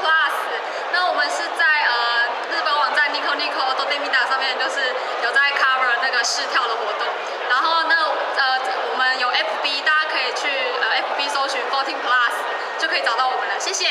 plus 那我们是在呃日本网站 niko niko d o d e m i d a 上面就是有在 cover 那个试跳的活动。然后那呃我们有 fb 大家可以去呃 fb 搜寻 fourteen plus 就可以找到我们了。谢谢。